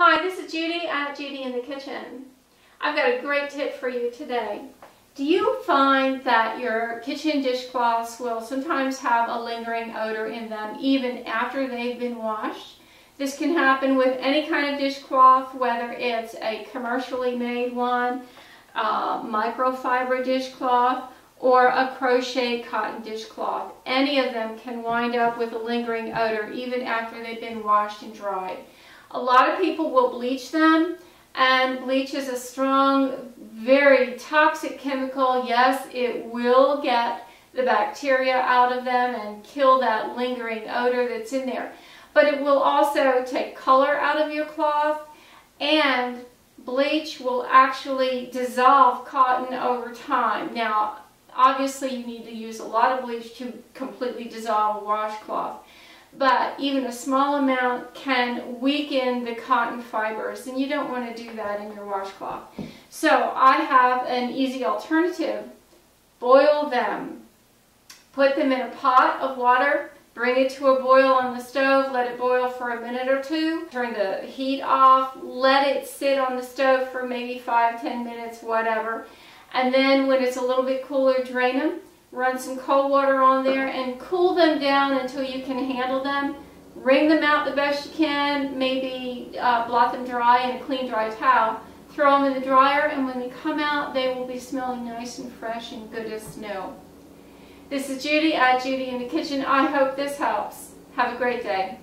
Hi, this is Judi at Judi in the Kitchen. I've got a great tip for you today. Do you find that your kitchen dishcloths will sometimes have a lingering odor in them even after they've been washed? This can happen with any kind of dishcloth, whether it's a commercially made one, microfiber dishcloth, or a crochet cotton dishcloth. Any of them can wind up with a lingering odor even after they've been washed and dried. A lot of people will bleach them and bleach is a strong, very toxic chemical. Yes, it will get the bacteria out of them and kill that lingering odor that's in there. But it will also take color out of your cloth and bleach will actually dissolve cotton over time. Now, obviously you need to use a lot of bleach to completely dissolve a washcloth but even a small amount can weaken the cotton fibers and you don't want to do that in your washcloth. So I have an easy alternative. Boil them. Put them in a pot of water, bring it to a boil on the stove, let it boil for a minute or two, turn the heat off, let it sit on the stove for maybe five, ten minutes, whatever. And then when it's a little bit cooler, drain them Run some cold water on there and cool them down until you can handle them. Wring them out the best you can, maybe uh, blot them dry in a clean dry towel. Throw them in the dryer and when they come out they will be smelling nice and fresh and good as snow. This is Judi at Judi in the Kitchen. I hope this helps. Have a great day.